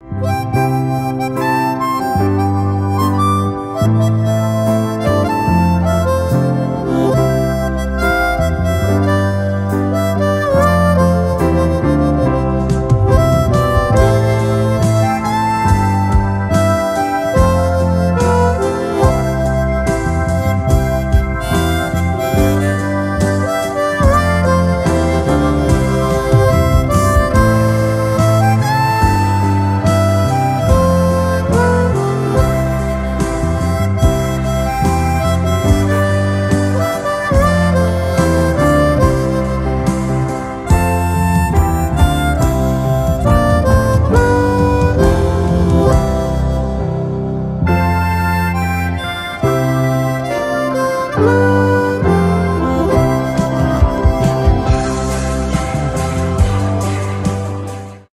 Woo!